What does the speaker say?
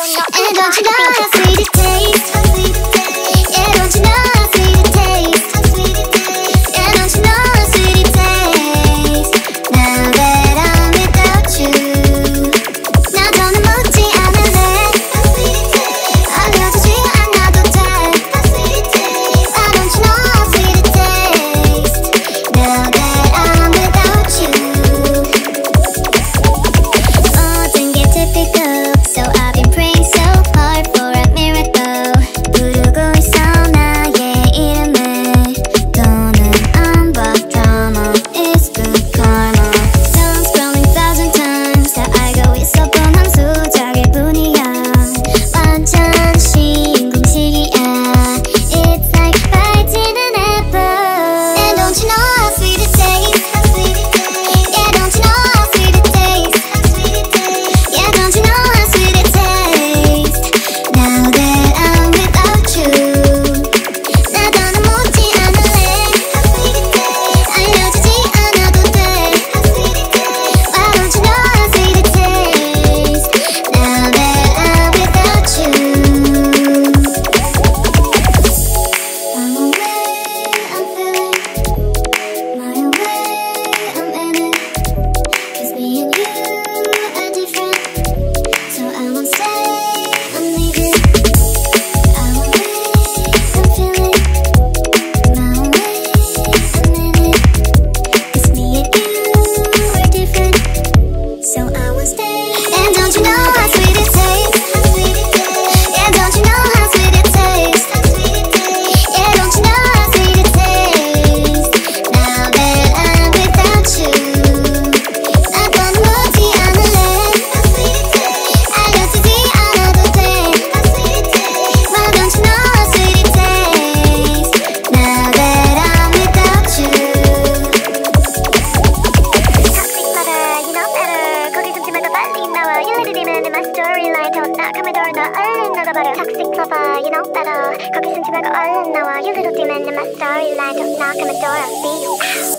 And don't you know how sweet it tastes? 나와 유입이 되면 in my storyline. Don't knock on 더 나가면 더 얼른 나가버려 Toxic lover you know better 거기 숨지 말고 얼른 나와 유입이 되면 in my storyline. Don't knock 더 나가면 더 Be out.